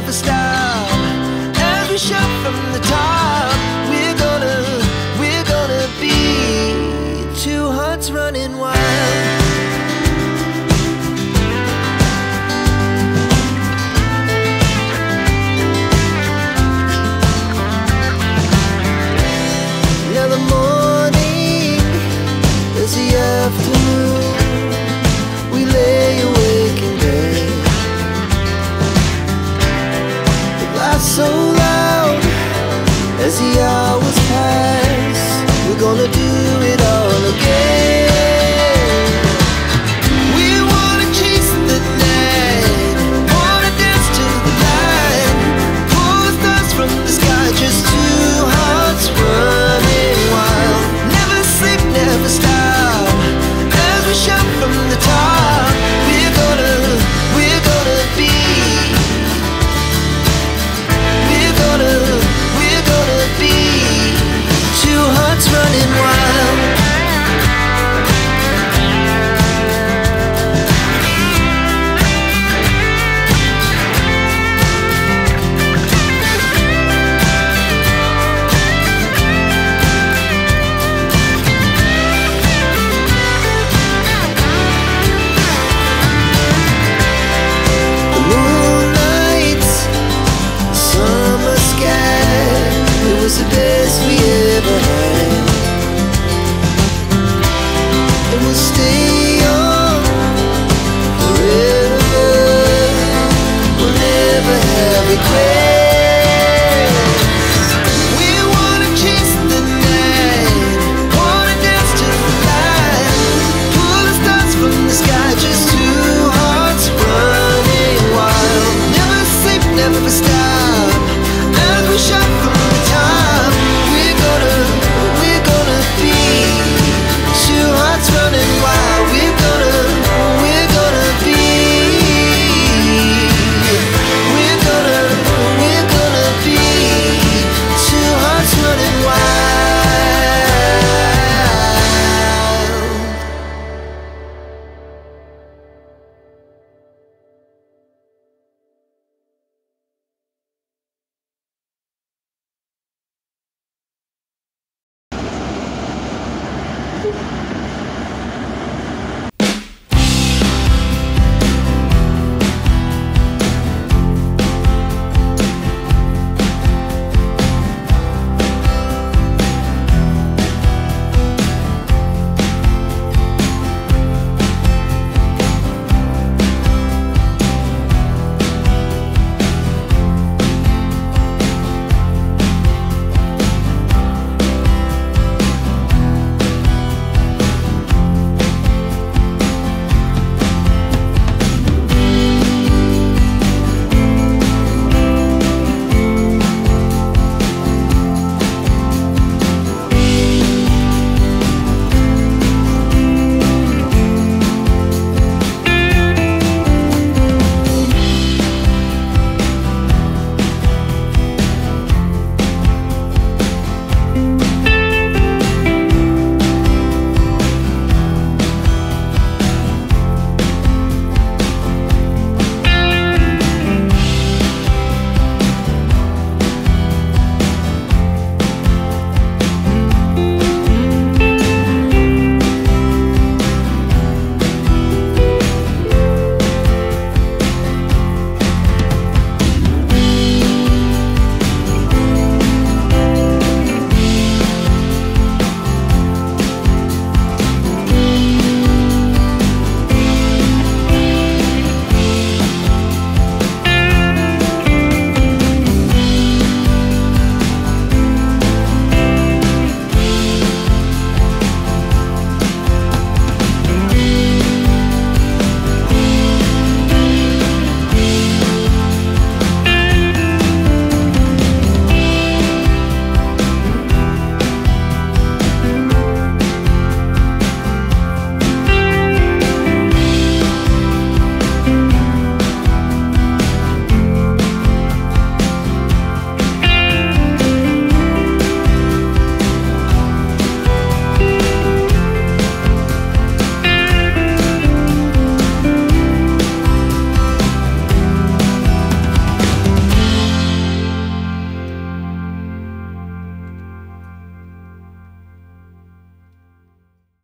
Never stop. We shout from the top,